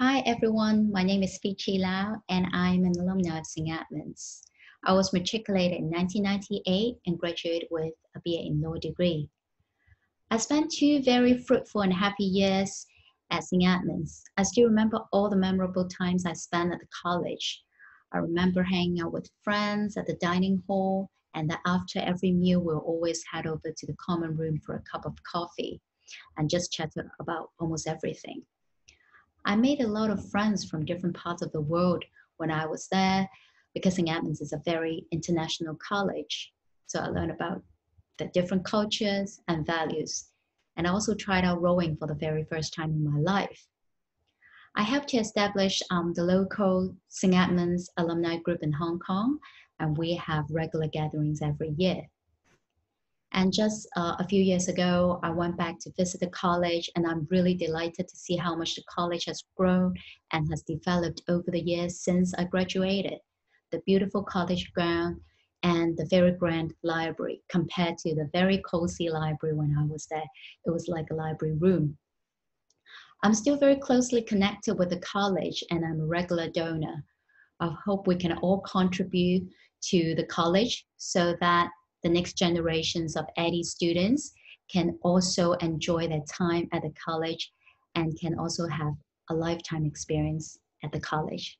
Hi everyone, my name is Vicci Lau and I'm an alumni of St. Edmunds. I was matriculated in 1998 and graduated with a BA in law degree. I spent two very fruitful and happy years at St. Edmunds. I still remember all the memorable times I spent at the college. I remember hanging out with friends at the dining hall and that after every meal we'll always head over to the common room for a cup of coffee and just chat about almost everything. I made a lot of friends from different parts of the world when I was there because St. Edmunds is a very international college. So I learned about the different cultures and values. And I also tried out rowing for the very first time in my life. I helped to establish um, the local St. Edmunds alumni group in Hong Kong, and we have regular gatherings every year. And just uh, a few years ago, I went back to visit the college, and I'm really delighted to see how much the college has grown and has developed over the years since I graduated. The beautiful college ground and the very grand library compared to the very cozy library when I was there. It was like a library room. I'm still very closely connected with the college and I'm a regular donor. I hope we can all contribute to the college so that the next generations of Eddy students can also enjoy their time at the college and can also have a lifetime experience at the college.